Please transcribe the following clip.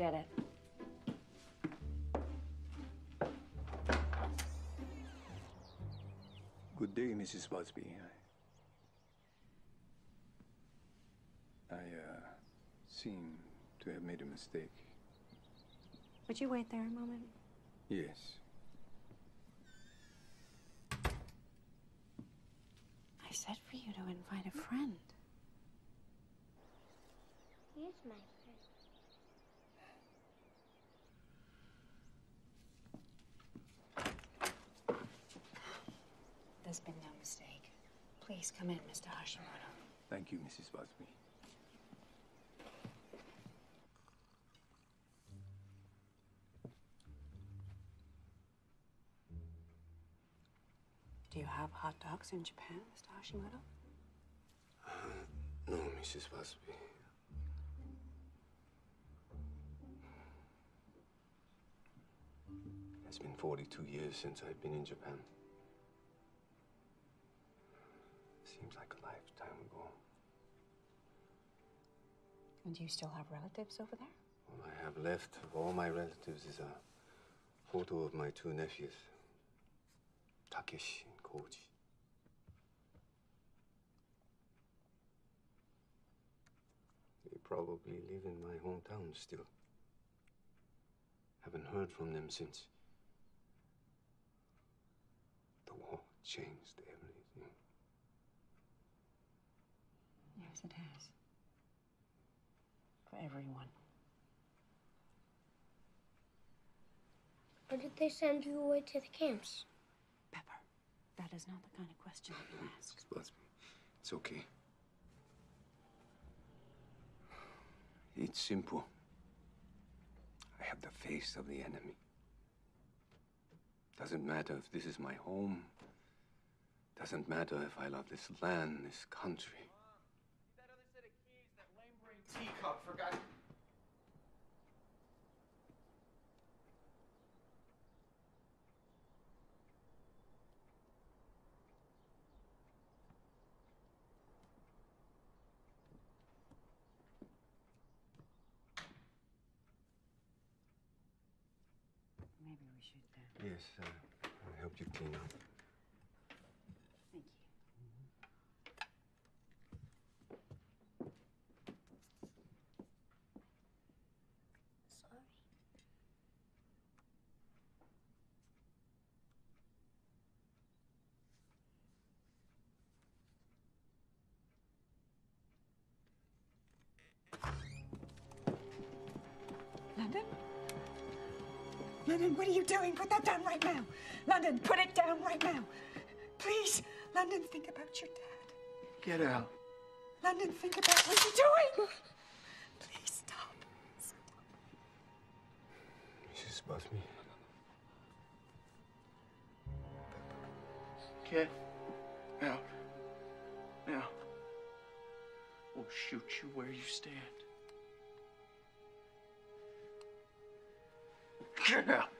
did it. Good day, Mrs. Busby. I, I uh, seem to have made a mistake. Would you wait there a moment? Yes. I said for you to invite a friend. Here's my friend. There's been no mistake. Please come in, Mr. Hashimoto. Thank you, Mrs. Busby. Do you have hot dogs in Japan, Mr. Hashimoto? No, Mrs. Busby. It's been 42 years since I've been in Japan. Seems like a lifetime ago. And do you still have relatives over there? All I have left of all my relatives is a photo of my two nephews, Takeshi and Koji. They probably live in my hometown still. Haven't heard from them since. The war changed everything. Yes, it has. For everyone. Or did they send you away to the camps? Pepper, that is not the kind of question that you ask. Mrs. Busby, it's okay. It's simple. I have the face of the enemy. Doesn't matter if this is my home. Doesn't matter if I love this land, this country. Yes, uh, I'll help you clean up. London, what are you doing? Put that down right now. London, put it down right now. Please, London, think about your dad. Get out. London, think about what you're doing. Please stop. Mrs. Busby. Get out. Now. We'll shoot you where you stand. Get out.